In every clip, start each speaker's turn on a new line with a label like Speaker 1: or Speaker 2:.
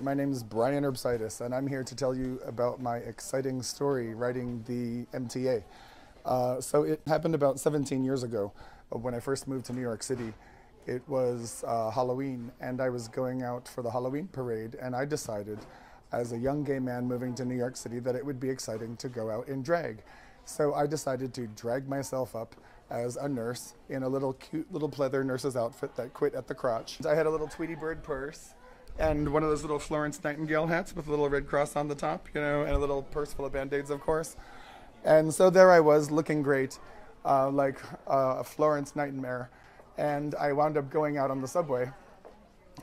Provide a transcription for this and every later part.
Speaker 1: My name is Bryan Urbsaitis, and I'm here to tell you about my exciting story writing the MTA. Uh, so it happened about 17 years ago uh, when I first moved to New York City. It was uh, Halloween, and I was going out for the Halloween parade, and I decided, as a young gay man moving to New York City, that it would be exciting to go out in drag. So I decided to drag myself up as a nurse in a little cute little pleather nurse's outfit that quit at the crotch. I had a little Tweety Bird purse and one of those little Florence Nightingale hats with a little red cross on the top, you know, and a little purse full of band-aids, of course. And so there I was, looking great, uh, like uh, a Florence nightmare. And I wound up going out on the subway.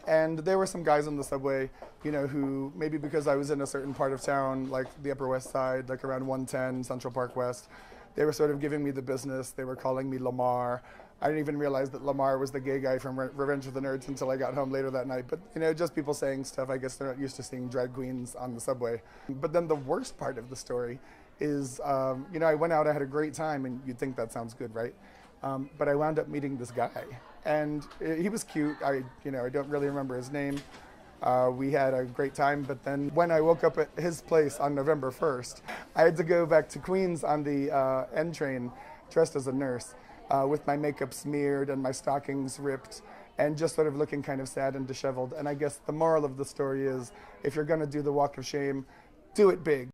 Speaker 1: And there were some guys on the subway, you know, who maybe because I was in a certain part of town, like the Upper West Side, like around 110, Central Park West, they were sort of giving me the business. They were calling me Lamar. I didn't even realize that Lamar was the gay guy from Re- Revenge of the Nerds until I got home later that night. But you know, just people saying stuff. I guess they're not used to seeing drag queens on the subway. But then the worst part of the story is, um, you know, I went out, I had a great time, and you'd think that sounds good, right? Um, but I wound up meeting this guy, and he was cute. I, you know, I don't really remember his name. Uh, we had a great time, but then when I woke up at his place on November 1st, I had to go back to Queens on the uh, N train dressed as a nurse uh, with my makeup smeared and my stockings ripped and just sort of looking kind of sad and disheveled. And I guess the moral of the story is if you're going to do the walk of shame, do it big.